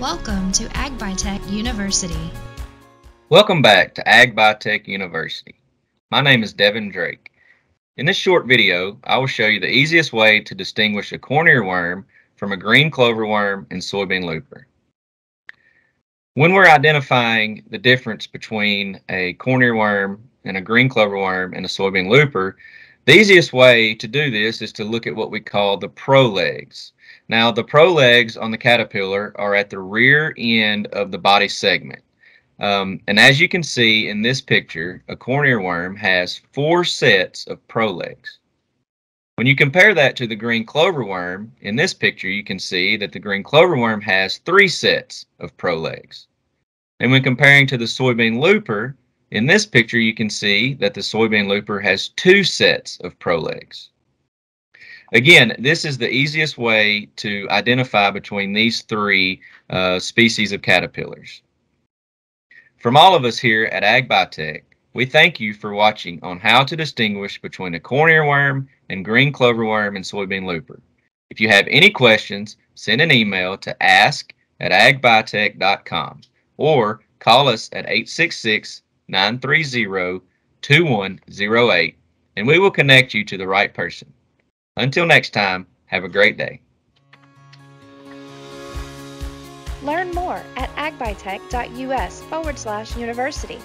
Welcome to AgBiTech University. Welcome back to AgBiTech University. My name is Devin Drake. In this short video, I will show you the easiest way to distinguish a corn earworm from a green clover worm and soybean looper. When we're identifying the difference between a corn earworm and a green clover worm and a soybean looper, the easiest way to do this is to look at what we call the prolegs. Now, the prolegs on the caterpillar are at the rear end of the body segment. Um, and as you can see in this picture, a corn earworm has four sets of prolegs. When you compare that to the green clover worm, in this picture you can see that the green clover worm has three sets of prolegs. And when comparing to the soybean looper, in this picture you can see that the soybean looper has two sets of prolegs. Again, this is the easiest way to identify between these three uh, species of caterpillars. From all of us here at AgBiTech, we thank you for watching on how to distinguish between a corn earworm and green cloverworm and soybean looper. If you have any questions, send an email to ask at agbitech.com or call us at 866 930 2108 and we will connect you to the right person. Until next time, have a great day. Learn more at agbitech.us forward slash university.